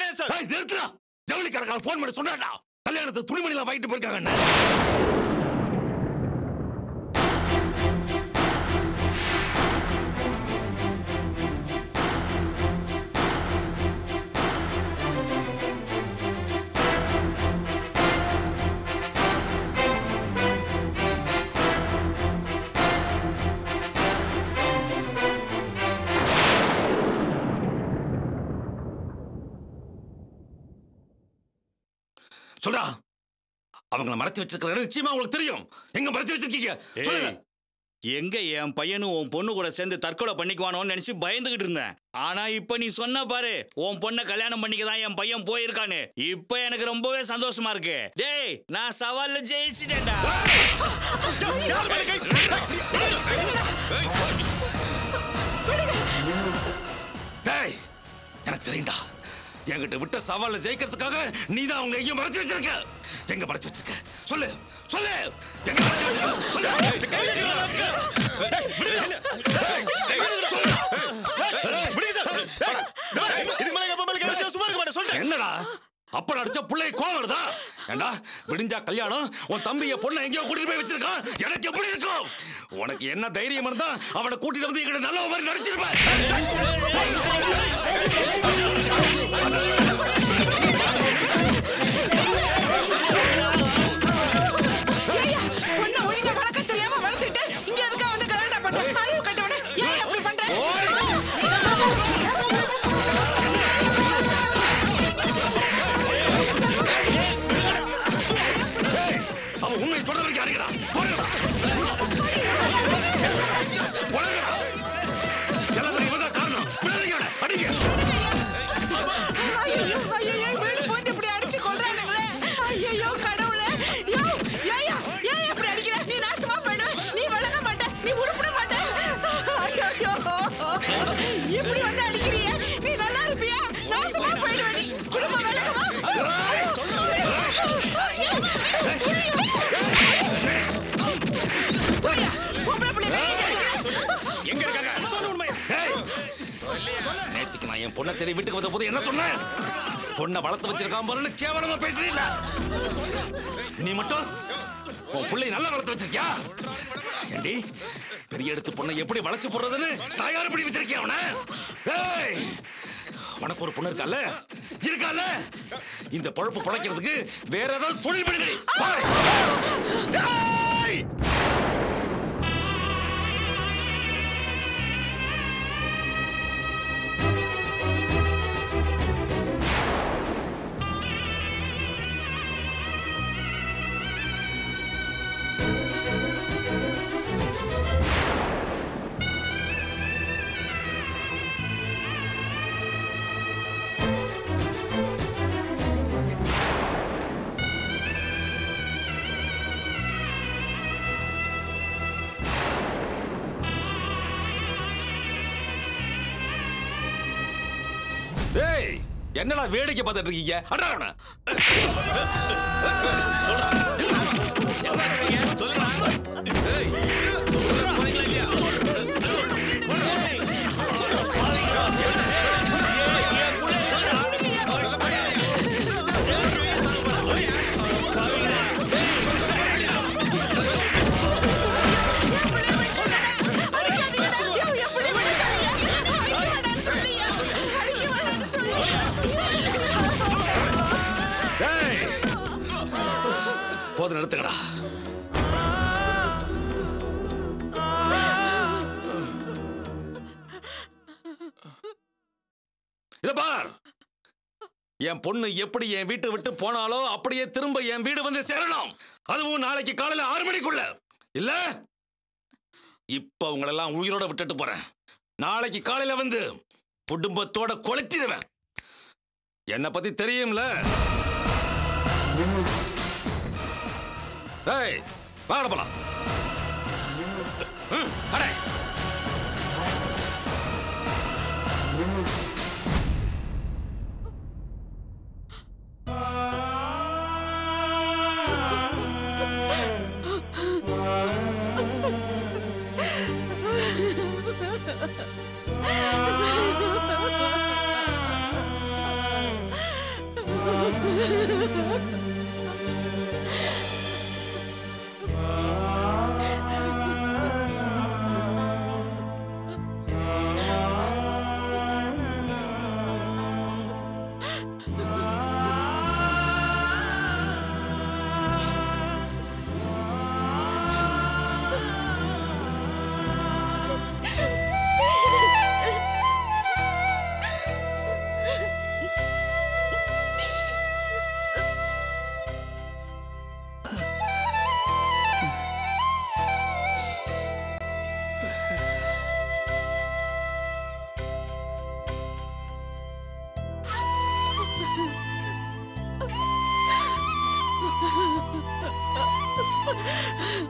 கிடையாது சார் ஏய், ஜவுளி கடைக்கார போன் பண்ணி சொன்னாடா கல்யாணத்தை துணிமணிலாம் வாங்கிட்டு போயிருக்காங்க சொல்றா. அவங்கள மறைச்சு வச்சிருக்கிற நிச்சயமா உங்களுக்கு தெரியும். எங்க மறைச்சு வச்சிருக்கீங்க? சொல்லுங்க. எங்க என் பையனும் உன் பொண்ணு கூட சேர்ந்து தற்கொலை பண்ணிக்குவானோன்னு நினைச்சு பயந்துகிட்டு இருந்தேன். ஆனா இப்ப நீ சொன்ன பாரு உன் பொண்ணை கல்யாணம் பண்ணிக்க தான் என் பையன் போயிருக்கான்னு. இப்ப எனக்கு ரொம்பவே சந்தோஷமா இருக்கு. டேய் நான் சவால்ல ஜெயிச்சிட்டேன்டா. எனக்கு தெரியும்டா. என்கிட்ட விட்ட சவால ஜெயிக்கிறதுக்காக நீ தான் அவங்க எங்கேயும் மறைச்சு வச்சிருக்க? எங்க மறைச்சு வச்சிருக்க? சொல்லு. சொல்லு. எங்க மறைச்சு என்னடா? அப்ப அடிச்ச பிள்ளை கோவம் வருதா ஏண்டா விடிஞ்சா கல்யாணம் உன் தம்பிய பொண்ணை எங்கேயோ கூட்டிட்டு போய் வச்சிருக்கான் எனக்கு எப்படி இருக்கும் உனக்கு என்ன தைரியம் இருந்தா அவனை கூட்டிட்டு வந்து எங்கிட்ட நல்ல மாதிரி நடிச்சிருப்பேன் ஐயோ கடவுளே. யோ ஏயா ஏன் இப்படி அடிக்கிற. நீ நாசமா போயிடு. நீ வளர மாட்ட நீ உருப்பிட மாட்ட ஐயோ இப்படி வந்து அடிக்கிறியே. நீ நல்லா இருப்பியா. நாசமா போயிடு நீ. குடும்பம் விளக்கமா? எங்க இருக்காங்க? நேத்துக்கு நான் என் பொண்ணை தெரிய வீட்டுக்கு வந்த போது என்ன சொன்னேன்? பொண்ணை வளர்த்து வச்சிருக்கான் போலன்னு கேவலமா பேசுறீங்களா? நீ மட்டும் உன் பிள்ளை நல்லா வளர்த்து வச்சிருக்கியா? ஏண்டி பெரிய எடுத்து பொண்ணை எப்படி வளைச்சு போடுறதுன்னு தயார் பண்ணி வச்சிருக்கியா அவனை? ஏய் உனக்கு ஒரு பொண்ணு இருக்கால? இருக்கால? இந்த பொழப்பு பிழைக்கிறதுக்கு வேற ஏதாவது தொழில் பண்ணுங்கடி என்னடா வேடிக்கை பார்த்துட்டு இருக்கீங்க? அடா சொல்றா. ஏய். இத பார். என் பொண்ணு எப்படி என் வீட்டை விட்டு போனாலோ அப்படியே திரும்ப என் வீடு வந்து சேரணும். அதுவும் நாளைக்கு காலையில ஆறு மணிக்குள்ள. இல்ல? இப்ப உங்களெல்லாம் உயிரோட விட்டுட்டு போறேன். நாளைக்கு காலையில வந்து குடும்பத்தோட கொளுத்திடுவேன். என்னை பத்தி தெரியும்ல? ஏய் வாட போலாம். அடே.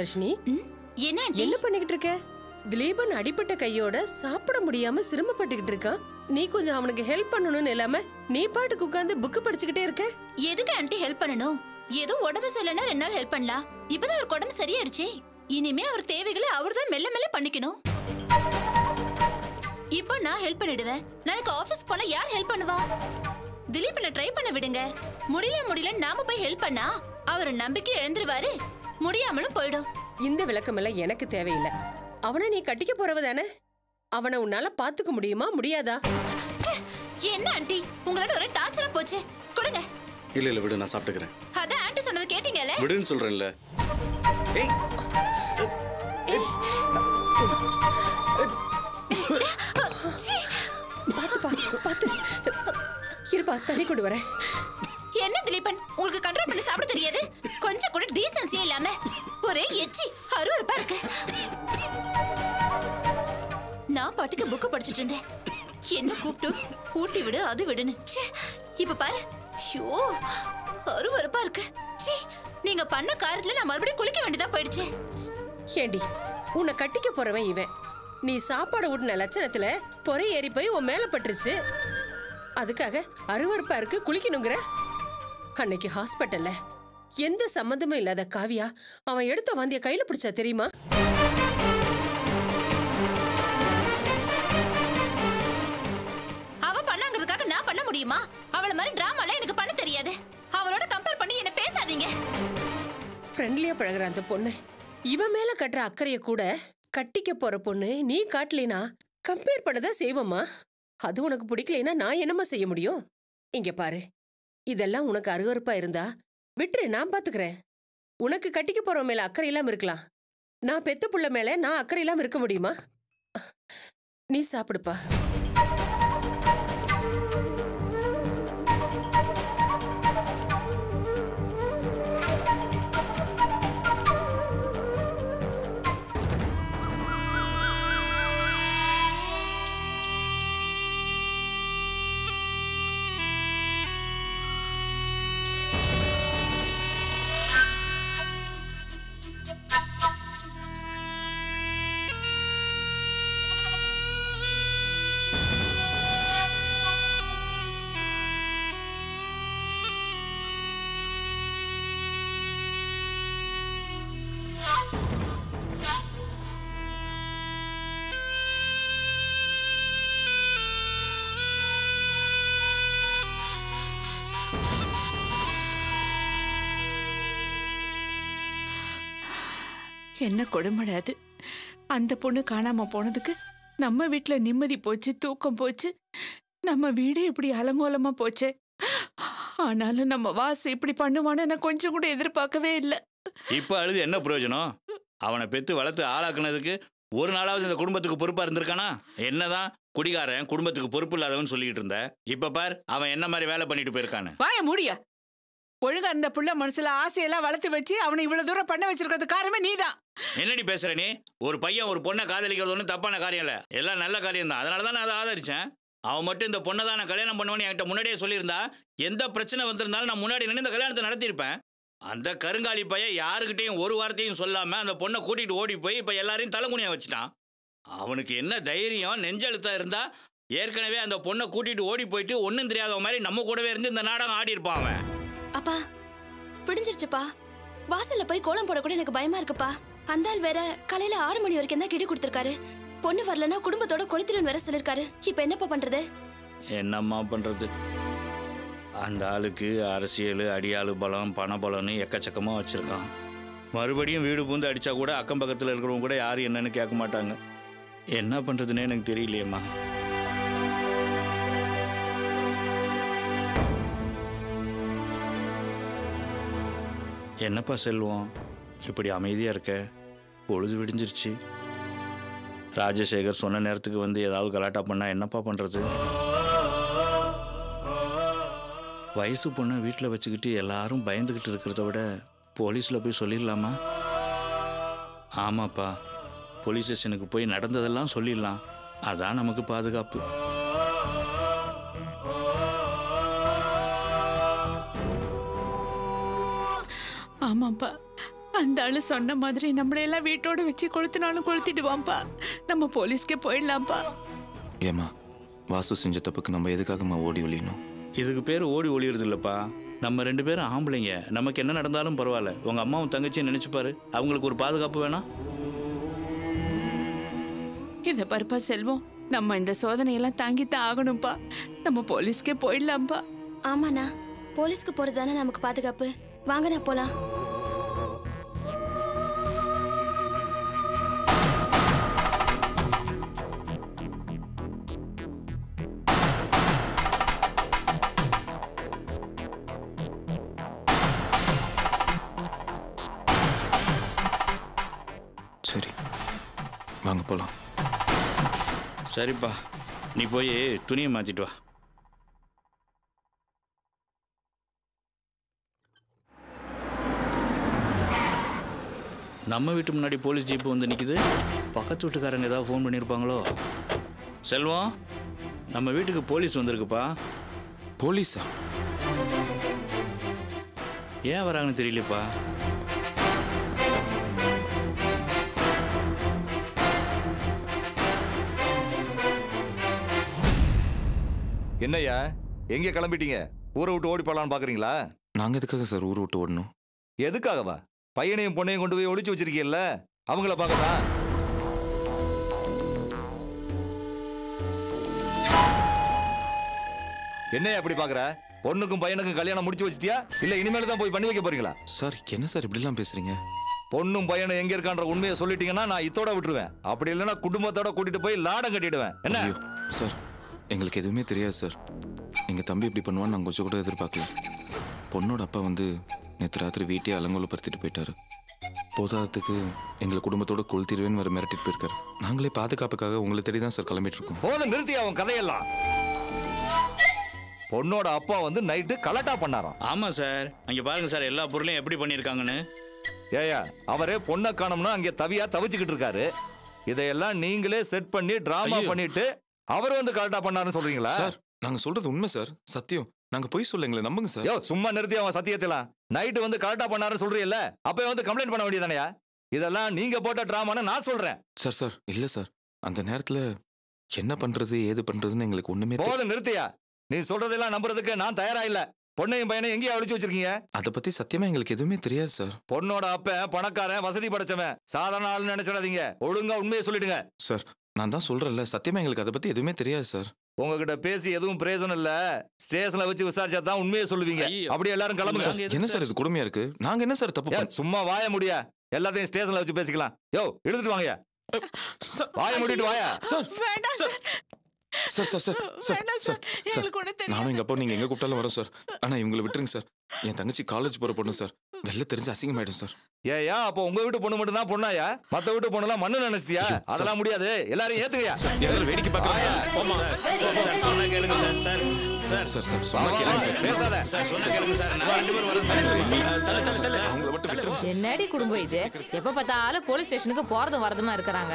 தர்ஷினி. என்ன என்ன பண்ணிக்கிட்டு இருக்க? திலீபன் அடிபட்ட கையோட சாப்பிட முடியாம சிரமப்பட்டுக்கிட்டு இருக்கான். நீ கொஞ்சம் அவனுக்கு ஹெல்ப் பண்ணணும்னு இல்லாம நீ பாட்டுக்கு உட்கார்ந்து புக்கு படிச்சுக்கிட்டே இருக்க? எதுக்கு ஆண்டி ஹெல்ப் பண்ணணும்? ஏதோ உடம்பு சரியில்லைன்னா ரெண்டு நாள் ஹெல்ப் பண்ணலாம். இப்பதான் அவர் உடம்பு சரியாயிடுச்சே. இனிமே அவர் தேவைகளை அவர் தான் மெல்ல மெல்ல பண்ணிக்கணும். இப்போ நான் ஹெல்ப் பண்ணிடுவேன். நாளைக்கு ஆபீஸ் போனா யார் ஹெல்ப் பண்ணுவா? திலீப்ல ட்ரை பண்ண விடுங்க. முடியல முடியல நாம போய் ஹெல்ப் பண்ணா அவர் நம்பிக்கை இழந்துருவாரு. முடியாமலும் போயிடும். இந்த விளக்கம் எல்லாம் எனக்கு தேவையில்லை. அவனை நீ கட்டிக்க போறவ தானே? அவனை உன்னால பாத்துக்க முடியுமா? முடியாதா? ச்சே, என்ன ஆண்டி? உங்களோட ஒரே டார்ச்சரா போச்சு. கொடுங்க. இல்ல இல்ல விடு நான் சாப்பிட்டுக்கிறேன். அதான் ஆண்டி சொன்னது கேட்டீங்கல்ல? விடுன்னு சொல்றேன்ல. ஏய்! இருப்பா தண்ணி கொண்டு வரேன். என்ன திலீபன்? உங்களுக்கு கண்ட்ரோல் பண்ணி சாப்பிட தெரியாது? ஒரே எச்சி அருவருப்பா இருக்கு. நான் பாட்டுக்கு புக்கு படிச்சிட்டு இருந்தேன். என்ன கூப்பிட்டு? ஊட்டி விடு அது விடுன்னு. ச்சே, இப்ப பாரு. ஐயோ அருவருப்பா இருக்கு. ச்சீ, நீங்க பண்ண காரியத்துல நான் மறுபடியும் குளிக்க வேண்டியதா போயிடுச்சு. ஏண்டி உன்னை கட்டிக்க போறவன் இவன். நீ சாப்பாடு ஊட்டின லட்சணத்துல பொறை ஏறி போய் உன் மேல பட்டுருச்சு. அதுக்காக அருவருப்பா இருக்கு குளிக்கணுங்கிற? அன்னைக்கு ஹாஸ்பிட்டல்ல எந்த சம்மந்தமும் இல்லாத காவியா அவன் எடுத்த வாந்திய கையில பிடிச்சா தெரியுமா? அவ பண்ணாங்கிறதுக்காக நான் பண்ண முடியுமா? அவள மாதிரி டிராமால எனக்கு பண்ண தெரியாது. அவளோட கம்பேர் பண்ணி என்ன பேசாதீங்க. ஃப்ரெண்ட்லியா பழகுற அந்த பொண்ணு. இவன் மேல கட்டுற அக்கறைய கூட கட்டிக்க போற பொண்ணு நீ காட்டலைனா கம்பேர் பண்ணதான் செய்வோமா அது உனக்கு பிடிக்கலைன்னா நான் என்னம்மா செய்ய முடியும்? இங்க பாரு. இதெல்லாம் உனக்கு அருவருப்பா இருந்தா விட்டுரு நான் பாத்துக்கிறேன். உனக்கு கட்டிக்க போறவன் மேல அக்கறை இல்லாம இருக்கலாம். நான் பெத்த புள்ள மேல நான் அக்கறை இல்லாம இருக்க முடியுமா? நீ சாப்பிடுப்பா. என்ன கொடுமடை அது? அந்த பொண்ணு காணாம போனதுக்கு நம்ம வீட்ல நிம்மதி போச்சு தூக்கம் போச்சு. நம்ம வீடே இப்படி அலங்கோலமா போச்சே. ஆனாலும் நம்ம வாசு இப்படி பண்ணுவான்னு நான் கொஞ்சம் கூட எதிர்பார்க்கவே இல்லை. இப்ப அழுது என்ன பிரயோஜனம்? அவனை பெத்து வளர்த்து ஆளாக்குனதுக்கு ஒரு நாளாவது இந்த குடும்பத்துக்கு பொறுப்பா இருந்திருக்கானா? என்னதான் குடிகாரன் குடும்பத்துக்கு பொறுப்பு இல்லாதவன் சொல்லிட்டு இருந்த. இப்ப பார் அவன் என்ன மாதிரி வேலை பண்ணிட்டு போயிருக்கான்னு. வாய மூடியா? ஒழுங்கா அந்த புள்ள மனசுல ஆசையெல்லாம் வளர்த்து வச்சு அவனை இவ்வளவு தூரம் பண்ண வச்சிருக்கிறது காரணமே நீதான் என்னடி பேசுற நீ? ஒரு பையன் ஒரு பொண்ணை காதலிக்கிறது ஒன்றும் தப்பான காரியம் இல்ல. எல்லாம் நல்ல காரியம் தான் அதனால தான் நான் அதை ஆதரிச்சேன். அவன் மட்டும் இந்த பொண்ணை தான் நான் கல்யாணம் பண்ணுவேன்னு என்கிட்ட முன்னாடியே சொல்லியிருந்தா எந்த பிரச்சனை வந்திருந்தாலும் நான் முன்னாடி நின்று இந்த கல்யாணத்தை நடத்தியிருப்பேன். அந்த கருங்காலி பையன் யாருக்கிட்டையும் ஒரு வார்த்தையும் சொல்லாம அந்த பொண்ணை கூட்டிகிட்டு ஓடி போய் இப்போ எல்லாரையும் தலைகுனியா வச்சுட்டான். அவனுக்கு என்ன தைரியம் நெஞ்செழுத்தா இருந்தா ஏற்கனவே அந்த பொண்ணை கூட்டிகிட்டு ஓடி போயிட்டு ஒன்றும் தெரியாத மாதிரி நம்ம கூடவே இருந்து இந்த நாடகம் ஆடி இருப்பான் அவன். அப்பா பிடிஞ்சிருச்சுப்பா. வாசல்ல போய் கோலம் போட கூட எனக்கு பயமா இருக்குப்பா. அந்த ஆள் வேற காலையில ஆறு மணி வரைக்கும் தான் கிடி கொடுத்திருக்காரு. பொண்ணு வரலன்னா குடும்பத்தோட கொளுத்திரன் வேற சொல்லிருக்காரு. இப்ப என்னப்பா பண்றது? என்னம்மா பண்றது? அந்த ஆளுக்கு அரசியல் அடியாளு பலம் பணபலம்னு எக்கச்சக்கமாக வச்சுருக்கான். மறுபடியும் வீடு பூந்து அடித்தா கூட அக்கம் பக்கத்தில் இருக்கிறவங்க கூட யாரும் என்னன்னு கேட்க மாட்டாங்க. என்ன பண்ணுறதுன்னே எனக்கு தெரியலையேம்மா. என்னப்பா செல்வம்? இப்படி அமைதியாக இருக்க? பொழுது விடிஞ்சிருச்சு. ராஜசேகர் சொன்ன நேரத்துக்கு வந்து ஏதாவது கலாட்டா பண்ணால் என்னப்பா பண்ணுறது வயசு பொண்ணை வீட்டில் வச்சுக்கிட்டு எல்லாரும் பயந்துக்கிட்டு இருக்கிறத விட போலீஸில் போய் சொல்லிடலாமா? ஆமாப்பா. போலீஸ் ஸ்டேஷனுக்கு போய் நடந்ததெல்லாம் சொல்லிடலாம். அதான் நமக்கு பாதுகாப்பு. ஆமாப்பா அந்த ஆளு சொன்ன மாதிரி நம்மளை எல்லாம் வீட்டோட வச்சு கொளுத்தினாலும் கொளுத்திடுவான்ப்பா நம்ம போலீஸ்க்கே போயிடலாம்ப்பா ஏம்மா வாசு செஞ்ச தப்புக்கு நம்ம எதுக்காகம்மா ஓடி ஒளியணும்? இதுக்கு பேர் ஓடி ஒளியறது இல்லைப்பா நம்ம ரெண்டு பேரும் ஆம்பளைங்க. நமக்கு என்ன நடந்தாலும் பரவாயில்ல. உங்கள் அம்மாவும் தங்கச்சியும் நினைச்சு பாரு. அவங்களுக்கு ஒரு பாதுகாப்பு வேணாம் இத பருப்பா செல்வம். நம்ம இந்த சோதனையெல்லாம் தாங்கித்தான் ஆகணும்ப்பா நம்ம போலீஸ்க்கே போயிடலாம்ப்பா ஆமாண்ணா. போலீஸ்க்கு போறது தானே நமக்கு பாதுகாப்பு? வாங்கண்ணா போலாம். சரிப்பா. நீ போய் துணியை மாற்றிட்டு வா. நம்ம வீட்டு முன்னாடி போலீஸ் ஜீப் வந்து நிற்குது பக்கத்து வீட்டுக்காரங்க ஏதாவது ஃபோன் பண்ணியிருப்பாங்களோ செல்வம் நம்ம வீட்டுக்கு போலீஸ் வந்திருக்குப்பா. போலீஸா? ஏன் வராங்கன்னு தெரியலப்பா. என்னய்யா? எங்க கிளம்பிட்டீங்க? ஊரை விட்டு ஓடி போலான்னு பாக்குறீங்களா? நாங்க எதுக்காக சார் ஊர் விட்டு ஓடணும்? எதுக்காகவா? பையனையும் பொண்ணையும் கொண்டு போய் ஒளிச்சு வச்சிருக்கீல்ல அவங்கள பார்க்கதான் என்னையா அப்படி பாக்குற? பொண்ணுக்கும் பையனுக்கும் கல்யாணம் முடிச்சு வச்சிட்டியா? இல்ல இனிமேல் தான் போய் பண்ணி வைக்க போறீங்களா? சார் என்ன சார் இப்படிலாம் பேசுறீங்க? பொண்ணும் பையனும் எங்க இருக்கான்ற உண்மையை சொல்லிட்டீங்கன்னா நான் இத்தோட விட்டுருவேன். அப்படி இல்லைன்னா குடும்பத்தோட கூட்டிட்டு போய் லாடம் கட்டிடுவேன். என்ன? சார். எங்களுக்கு எதுவுமே தெரியாது சார் எங்க தம்பி இப்படி பண்ணுவான்னு நாங்கள் கொஞ்சம் கூட எதிர்பார்க்கல. பொண்ணோட அப்பா வந்து நேற்று ராத்திரி வீட்டையே அலங்கோலப்படுத்திட்டு போயிட்டாரு. போதாதத்துக்கு எங்களை குடும்பத்தோட கொளுத்திடுவேன்னு வேற மிரட்டிட்டு போயிருக்காரு. நாங்களே பாதுகாப்புக்காக உங்களை தேடி தான் சார் கிளம்பிட்டு இருக்கோம் போதும் நிறுத்தி அவன் கதையெல்லாம். பொண்ணோட அப்பா வந்து நைட்டு கலட்டா பண்ணாராம். ஆமாம் சார் அங்கே பாருங்க சார் எல்லா பொருளையும் எப்படி பண்ணியிருக்காங்கன்னு. ஏயா அவரே பொண்ணை காணோம்னா அங்கே தவியா தவிச்சுக்கிட்டு இருக்காரு. இதையெல்லாம் நீங்களே செட் பண்ணி டிராமா. பண்ணிட்டு அவர் வந்து கலட்டா பண்ணாருன்னு சொல்றீங்களா? சார் நாங்க சொல்றது உண்மை சார். சத்தியம். நாங்க பொய் சொல்ல எங்களை நம்புங்க சார். யோ சும்மா நிறுத்தி அவன் சத்தியத்தெல்லாம். நைட்டு வந்து கலட்டா பண்ணாருன்னு சொல்றீல்ல அப்ப வந்து கம்ப்ளைண்ட் பண்ண வேண்டியதானயா இதெல்லாம் நீங்க போட்ட டிராமான்னு நான் சொல்றேன். சார் சார் இல்ல சார். அந்த நேரத்துல என்ன பண்றது ஏது பண்றதுன்னு எங்களுக்கு ஒண்ணுமே போதும் நிறுத்தியா? நீ சொல்றதெல்லாம் நம்புறதுக்கு நான் தயாரா இல்ல. பொண்ணையும் பையனையும் எங்கேயா ஒளிச்சு வச்சிருக்கீங்க? அதை பத்தி சத்தியமா எங்களுக்கு எதுவுமே தெரியாது சார். பொண்ணோட அப்ப பணக்காரன் வசதி படைச்சவன். சாதாரண ஆளுன்னு நினைச்சிடாதீங்க. ஒழுங்கா உண்மையை சொல்லிடுங்க. சார் நான் தான் சொல்றேன்ல. சத்தியமா எங்களுக்கு அதை பத்தி எதுவுமே தெரியாது சார். உங்ககிட்ட பேசி எதுவும் பிரயோஜனம் இல்ல. ஸ்டேஷன்ல வச்சு விசாரிச்சா தான் உண்மையை சொல்லுவீங்க. அப்படி எல்லாரும் கிளம்புங்க. என்ன சார் இது கொடுமையா இருக்கு? நாங்க என்ன சார் தப்பு சும்மா வாய முடியா? எல்லாத்தையும் ஸ்டேஷன்ல வச்சு பேசிக்கலாம். யோ எடுத்துட்டு வாங்கயா சார், வாய மூடிட்டு வாயா. சார் வேண்டாம் sir. Sir sir sir sir sir நானும் எங்க அப்பா நீங்க எங்க கூப்பிட்டாலும் வரோம் சார். ஆனா இவங்களை விட்டுருங்க சார். என் தங்கச்சி காலேஜ் போற பொண்ணு சார். வெளில தெரிஞ்சு அசிங்கமாயிடும் சார் ஏயா அப்போ உங்க வீட்டு பொண்ணு மட்டும் தான் பொண்ணாயா மத்த வீட்டு பொண்ணுலாம் மண்ணு நினைச்சிட்டியா அதெல்லாம் முடியாது எல்லாரும் ஏத்துக்கயா எல்லாரும் வேடிக்கை பார்க்கலாம் சார் சார் சார் சொன்னா கேளுங்க சார் பேசாத சார் சொன்னா கேளுங்க சார் நான் ரெண்டு பேரும் வரோம் சார். தலை தலை தலை அவங்கள மட்டும் விட்டுருங்க. என்னடி குடும்பம் இது? எப்ப பார்த்தாலும் போலீஸ் ஸ்டேஷனுக்கு போறதும் வரதுமா இருக்கிறாங்க.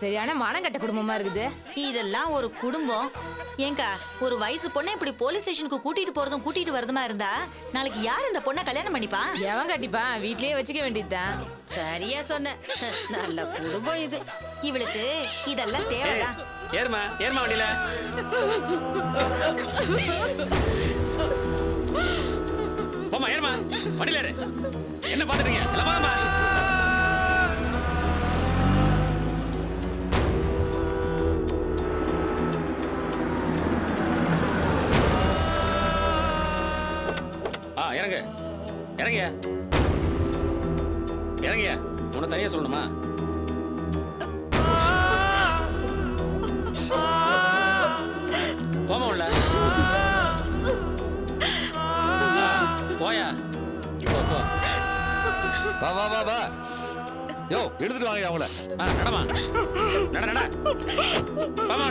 சரியான மனங்கட்ட குடும்பமா இருக்குது. இதெல்லாம் ஒரு குடும்பம். ஏங்கா ஒரு வயசு பொண்ணை இப்படி போலீஸ் ஸ்டேஷனுக்கு கூட்டிட்டு போறதும் கூட்டிட்டு வரதுமா இருந்தா நாளைக்கு யார் இந்த பொண்ணை கல்யாணம் பண்ணிப்பா? எவன் கட்டிப்பா? வீட்லயே வச்சுக்க வேண்டியதுதான். சரியா சொன்ன. நல்ல குடும்பம் இது. இவளுக்கு இதெல்லாம் தேவைதான். ஏறுமா ஏறுமா வண்டியில. போமா ஏறுமா. வண்டியில ஏறு. என்ன பாத்துட்டீங்க எல்லாம் ஆ இறங்கு. இறங்கியா? இறங்கியா? உன்னை தனியா சொல்லணுமா? வா வா வா வா. யோ எடுத்துட்டு வாங்க அவங்கள. நடமா? நட நட. போமா